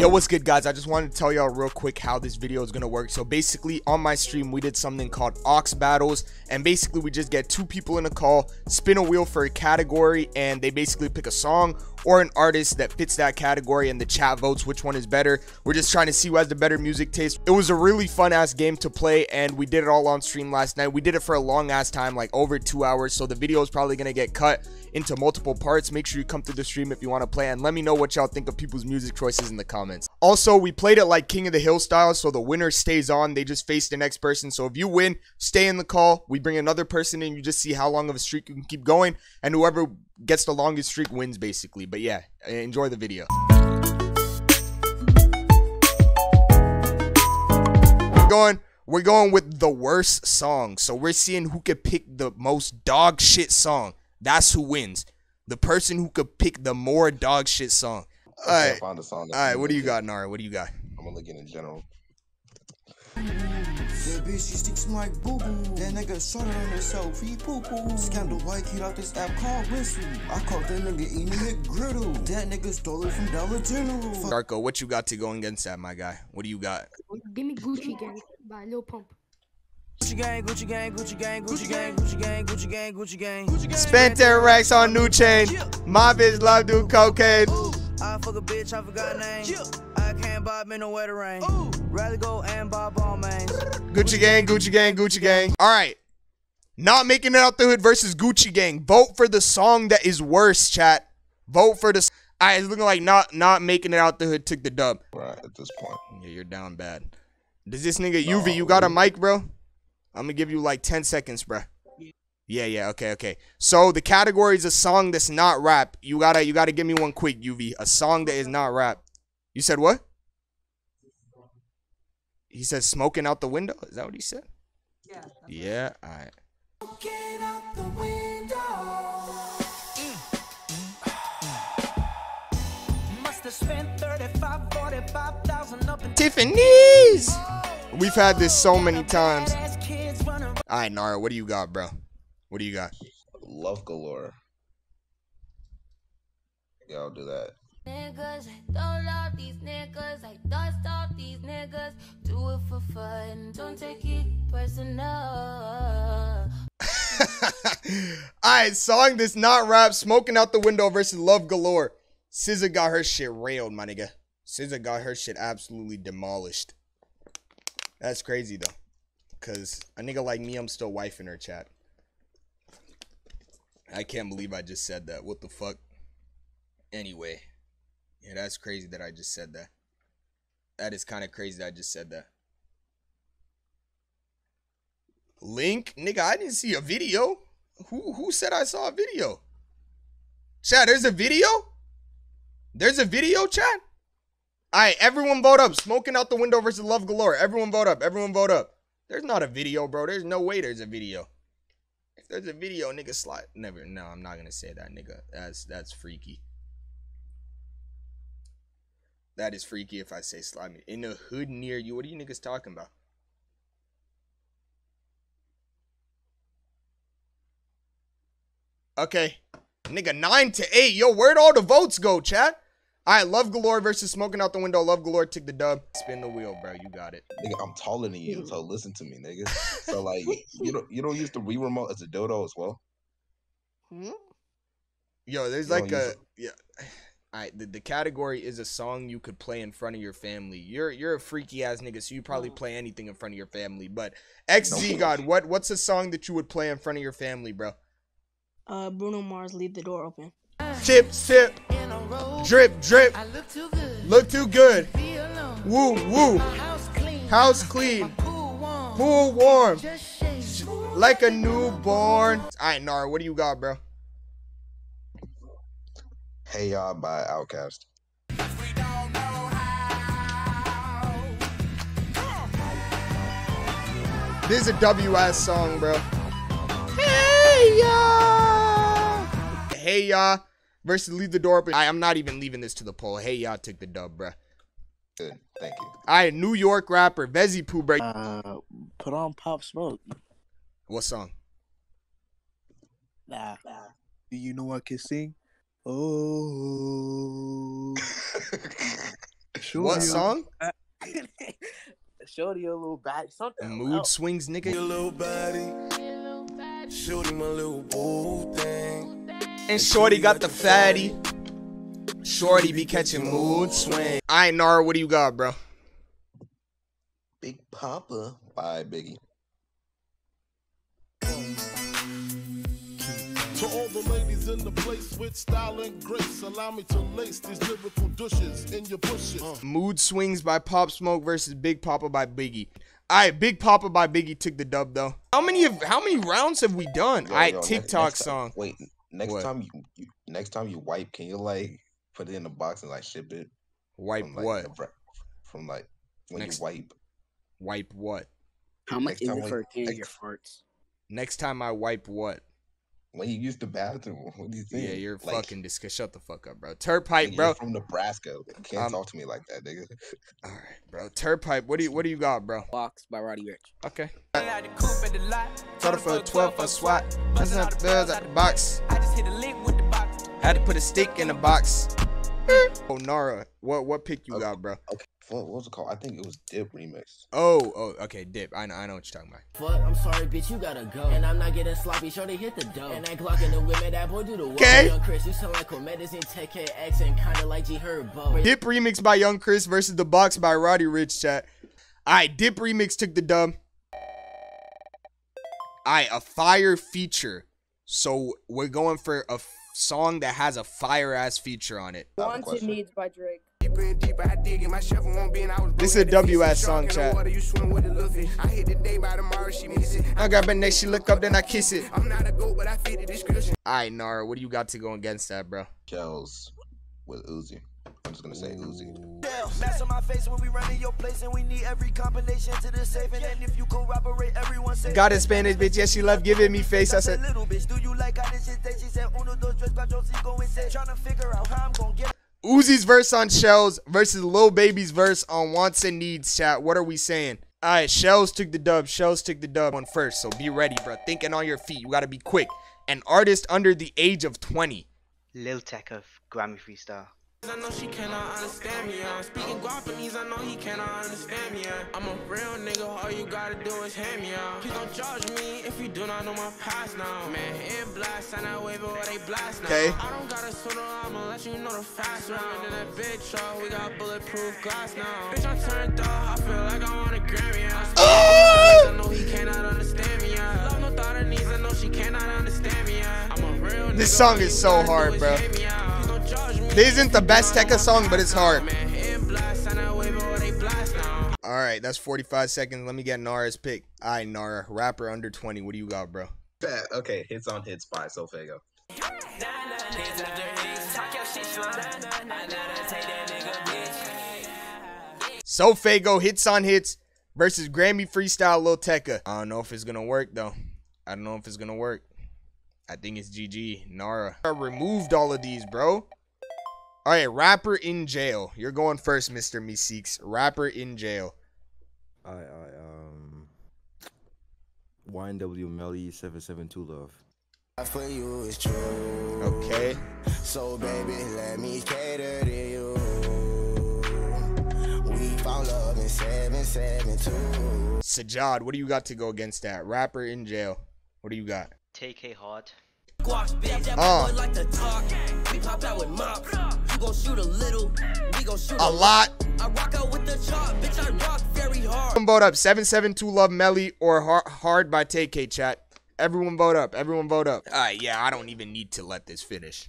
Yo, what's good guys? I just wanted to tell y'all real quick how this video is gonna work. So basically on my stream, we did something called Aux battles and basically we just get two people in a call, spin a wheel for a category and they basically pick a song or an artist that fits that category and the chat votes which one is better. We're just trying to see who has the better music taste. It was a really fun ass game to play and we did it all on stream last night. We did it for a long ass time, like over two hours. So the video is probably gonna get cut into multiple parts. Make sure you come through the stream if you want to play and let me know what y'all think of people's music choices in the comments. Also, we played it like King of the Hill style, so the winner stays on. They just face the next person. So if you win, stay in the call. We bring another person in. You just see how long of a streak you can keep going, and whoever gets the longest streak wins, basically. But yeah, enjoy the video. We're going. We're going with the worst song. So we're seeing who could pick the most dog shit song. That's who wins. The person who could pick the more dog shit song. All right. Find a song All right. What do you got, Nara? What do you got? I'm gonna look in general. That bitch, she sticks like boo boo. That nigga shorter on himself, he poo poo. Scandal white kid off this app called Whistle. I caught that nigga eating McGriddle. That nigga stole it from Dollar General. Fuck Darko, what you got to go against that, my guy? What do you got? Give me Gucci Gang by Lil Pump. Gucci gang, Gucci gang, Gucci gang, Gucci gang, Gucci gang, Gucci gang, Gucci gang, Gucci gang. Spent their racks on new chain. My bitch love do cocaine. Ooh, I fuck a bitch, I forgot name. I can't buy me no wetter rain. Rather go and buy ball mains. Gucci gang, Gucci gang, Gucci gang. All right. Not making it out the hood versus Gucci gang. Vote for the song that is worse, chat. Vote for the. s- All right, it's looking like not not making it out the hood took the dub. Right at this point. Yeah, you're down bad. Does this nigga UV? You got a mic, bro? I'm gonna give you like 10 seconds, bro. Yeah, yeah, okay, okay. So the category is a song that's not rap. You gotta you gotta give me one quick, UV. A song that is not rap. You said what? He said smoking out the window. Is that what he said? Yeah. Yeah. All right. Must have spent 35, 45,000 up in Tiffany's. We've had this so many times. ass kids running All right, Nara, what do you got, bro? What do you got? Love galore. Yeah, I'll do that. Niggas, don't love these niggas, I dust off these niggas. Do it for fun, don't take it personal. All right, song that's not rap, smoking out the window versus Love Galore. SZA got her shit railed, my nigga. SZA got her shit absolutely demolished. That's crazy though, cause a nigga like me, I'm still wifing her chat. I can't believe I just said that. What the fuck? Anyway, yeah, that's crazy that I just said that. That is kind of crazy that I just said that. Link, nigga, I didn't see a video. Who who said I saw a video? Chat, there's a video? There's a video, chat? Alright, everyone vote up. Smoking out the window versus Love Galore. Everyone vote up. Everyone vote up. There's not a video, bro. There's no way there's a video. If there's a video, nigga slide. Never. No, I'm not gonna say that, nigga. That's that's freaky. That is freaky if I say slide me. In a hood near you. What are you niggas talking about? Okay. Nigga, nine to eight. Yo, where'd all the votes go, chat? All right, Love Galore versus Smoking Out the Window. Love Galore took the dub. Spin the wheel, bro. You got it. Nigga, I'm taller than you, so listen to me, nigga. So like, you don't you don't use the Wii remote as a dodo as well. Hmm? Yo, there's You like don't a yeah. All right, the, the category is a song you could play in front of your family. You're you're a freaky ass nigga, so you probably play anything in front of your family. But XZ God, what what's a song that you would play in front of your family, bro? Uh, Bruno Mars, leave the door open. Sip, sip, in a row. drip, drip. I look too good. Look too good. Woo, woo. House clean. House clean. Pool warm. Pool warm. Like a newborn. All right, Nara, what do you got, bro? Hey y'all by Outkast. This is a WS song, bro. Hey ya, hey ya, versus leave the door open. I, I'm not even leaving this to the poll. Hey ya took the dub, bro. Good, thank you. All right, New York rapper Vezi Poo, bro. Uh, put on Pop Smoke. What song? Nah. Do you know I can sing? Oh. Shorty What song? Shorty a little bad. Something. Mood else. swings, nigga. little body, shoot him a little boo thing. And Shorty got the fatty. Shorty be catching mood swing. Alright, Nara, what do you got, bro? Big Poppa by Biggie. To all the ladies in the place with style and grace, allow me to lace these lyrical douches in your bushes. Uh. Mood swings by Pop Smoke versus Big Poppa by Biggie. Alright, Big Poppa by Biggie took the dub though. How many of how many rounds have we done? Yo, Alright, yo, TikTok next time- song. Wait, next What? time you, you next time you wipe, can you like put it in a box and like ship it? Wipe from, like, what? the from like when Next- you wipe. Wipe what? How much Next is it for a can of your farts? Next time I wipe what? When you use the bathroom, what do you think? Yeah, you're Like, fucking disgust. Shut the fuck up, bro. Turnpipe, nigga, bro. You're from Nebraska. You can't Um, talk to me like that, nigga. All right, bro. Turnpipe. What do you what do you got, bro? Box by Roddy Ricch. Okay. Had the coupe at the lot. Total for a 12 for SWAT. Busting out the bells out the box. I just hit a lick with the box. Had to put a stick in the box. Oh, Nara, what what pick you Okay. got, bro? Okay, what, what was it called? I think it was Dip remix. Oh, oh, okay, dip. I know, I know what you're talking about. Fuck, I'm sorry, bitch, you gotta go. And I'm not getting sloppy, sure they hit the dough. And that Glock in the women, that boy do the work. Okay. Young Chris, you sound like Comedas in Tech K accent, kinda like G Herbo. Dip remix by Young Chris versus the box by Roddy Ricch chat. Alright, Dip remix took the dub. Alright, a fire feature. So we're going for a f- song that has a fire ass feature on it. I have Wanted. Needs by Drake. Deeper deeper, I dig it. My chef won't be in. I was This is a WS song, chat. You swim with the little fish. I hit the day she miss it. I grab her neck, she look up, then I kiss it. I'm not a goat, but I fit the description. Alright, Nara, what do you got to go against that, bro? Shells with Uzi. I'm just gonna say Uzi. Mask on my face when we run in your place, and we need every combination to the safe. And then if you corroborate, everyone say. Got a Spanish bitch, yeah, she love giving me face. I said, little bitch, do you like how this shit? She said, uno, dos, tres, cuatro, cinco, and say, tryna figure out how I'm gonna get. Uzi's verse on Shells versus Lil Baby's verse on Wants and Needs chat. What are we saying? Alright, Shells took the dub. Shells took the dub on first. So be ready, bro. Thinking on your feet. You gotta be quick. An artist under the age of 20. Lil Tecca Grammy Freestyle. I know she cannot understand me, yeah. Speaking Guapanese, I know he cannot understand me. I'm a real nigga, all you gotta do is hand me out. Please don't judge me if you do not know my past now. Man, in blast, and I wave it they blast now. Okay. I don't got a soda, I'ma let you know the fast round. In that big truck, uh, we got bulletproof glass now. Bitch, I'm turned up, I feel like I want a Grammy, yeah. Ah! I know he cannot understand me, yeah. Love no thought her needs, I know she cannot understand me, yeah. I'm a real nigga. This song is so hard, bro. Isn't the best Tecca song, but it's hard. now. Man, in blast, and I wave it where they blast now. Alright, that's 45 seconds. Let me get Nara's pick. Alright, Nara. Rapper under 20. What do you got, bro? Okay, hits on hits by SoFaygo. So Fago hits on hits versus Grammy Freestyle Lil Tecca. I don't know if it's gonna work though. I don't know if it's gonna work. I think it's GG. Nara. I removed all of these, bro. Alright, rapper in jail. You're going first, Mr. Meeseeks. Rapper in jail. I I um YNW Melly seven seven two love. For you is true. Okay. So baby, let me cater to you. We found love in 772. Sajad, what do you got to go against that? Rapper in jail. What do you got? Tay-K Hard. Uh, like to talk. We pop out with mops. You gon' shoot a little. We gon' shoot a lot. I rock out with the chop. Bitch, I rock very hard. Everyone vote up. 772 Love Melly or Har- Hard by Tay-K chat. Everyone vote up. Everyone vote up. Alright, yeah, I don't even need to let this finish.